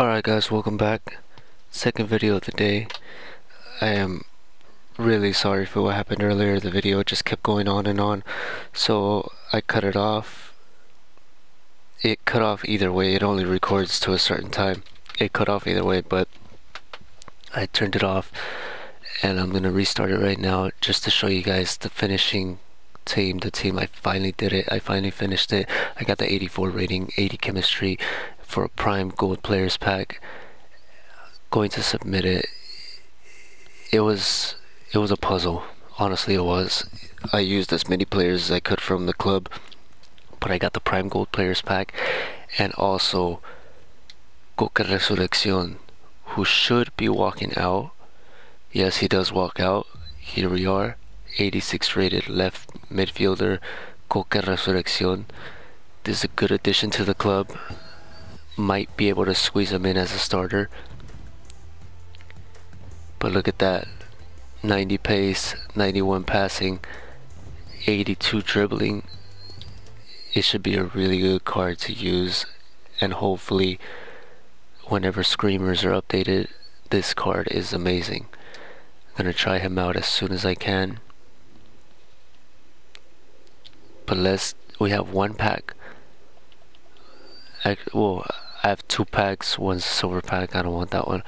Alright guys, welcome back. Second video of the day. I am really sorry for what happened earlier. The video just kept going on and on. So I cut it off. It cut off either way. It only records to a certain time. It cut off either way, but I turned it off. And I'm going to restart it right now just to show you guys the finishing team the team I finally did it I finally finished it I got the 84 rating 80 chemistry for a prime gold players pack going to submit it it was it was a puzzle honestly it was I used as many players as I could from the club but I got the prime gold players pack and also Koke Resurreccion who should be walking out yes he does walk out here we are 86 rated left midfielder Koke Resurreccion. This is a good addition to the club. Might be able to squeeze him in as a starter. But look at that. 90 pace, 91 passing, 82 dribbling. It should be a really good card to use and hopefully whenever screamers are updated this card is amazing. I'm gonna try him out as soon as I can but let's we have one pack I, well I have two packs one's silver pack I don't want that one.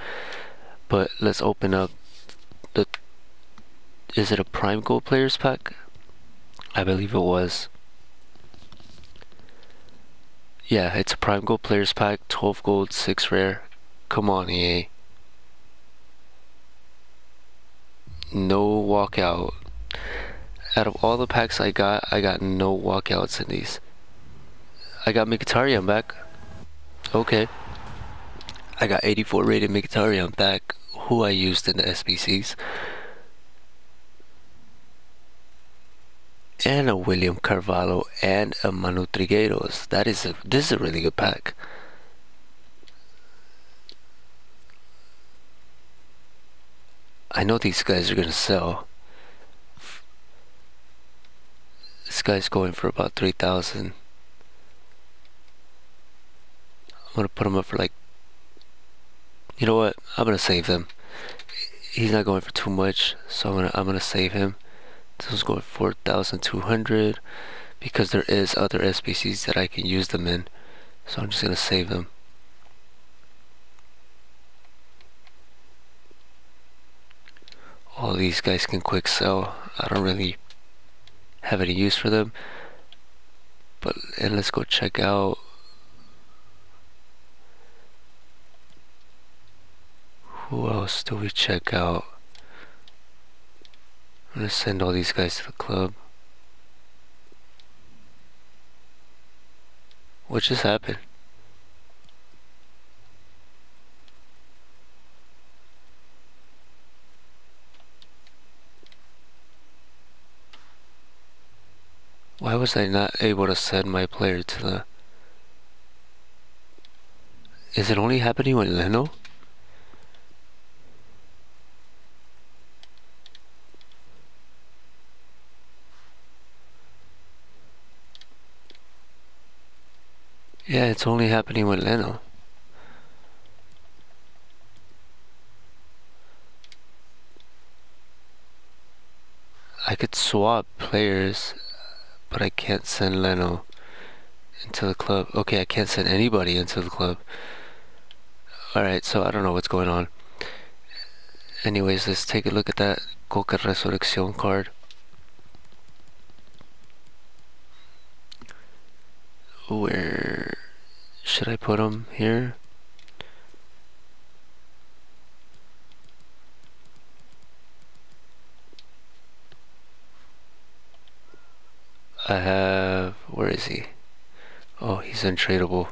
But let's open up the is it a prime gold players pack? I believe it was. Yeah it's a prime gold players pack 12 gold 6 rare. Come on EA no walkout. Out of all the packs I got, I got no walkouts in these. I got Mkhitaryan back. Okay. I got 84 rated Mkhitaryan back, who I used in the SBCs. And a William Carvalho and a Manu Trigueros. That is a this is a really good pack. I know these guys are gonna sell. This guy's going for about 3,000. I'm gonna put him up for like, you know what? I'm gonna save them. He's not going for too much, so I'm gonna I'm gonna save him. This one's going 4,200 because there is other SBCs that I can use them in. So I'm just gonna save them. All these guys can quick sell. I don't really have any use for them. But and let's go check out who else do we check out? I'm gonna send all these guys to the club. What just happened? Why was I not able to send my player to the... Is it only happening with Leno? Yeah, it's only happening with Leno. I could swap players but I can't send Leno into the club. Okay, I can't send anybody into the club. Alright, so I don't know what's going on. Anyways, let's take a look at that Koke Resurrección card. Where should I put him here? I have, where is he? Oh, he's untradeable.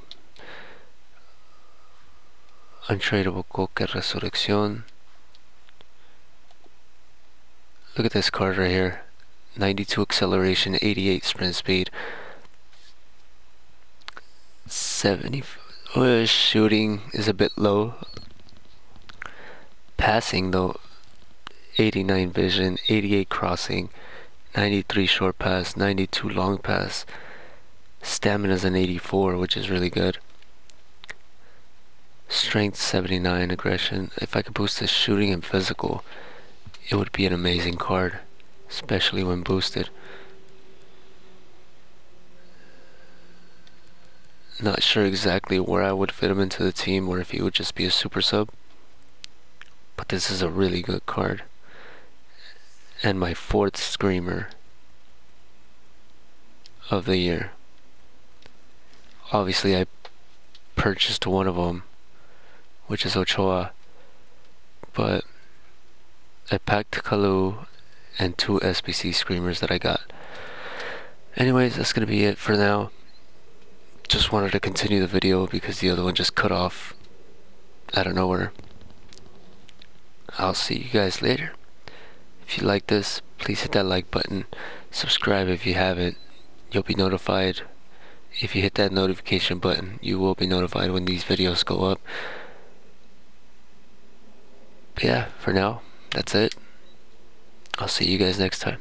Untradeable Koke Resurrección. Look at this card right here. 92 acceleration, 88 sprint speed. 70 oh, shooting is a bit low. Passing though, 89 vision, 88 crossing. 93 short pass, 92 long pass. Stamina's an 84, which is really good. strength 79 aggression. If I could boost his shooting and physical, it would be an amazing card, especially when boosted. Not sure exactly where I would fit him into the team or if he would just be a super sub. But this is a really good card. And my fourth Screamer of the year. Obviously I purchased one of them, which is Ochoa. But I packed Kalu and two SBC Screamers that I got. Anyways, that's going to be it for now just wanted to continue the video because the other one just cut off out of nowhere. I'll see you guys later. If you like this, please hit that like button. Subscribe if you haven't. You'll be notified. If you hit that notification button, you will be notified when these videos go up. But yeah, for now, that's it. I'll see you guys next time.